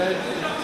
Né?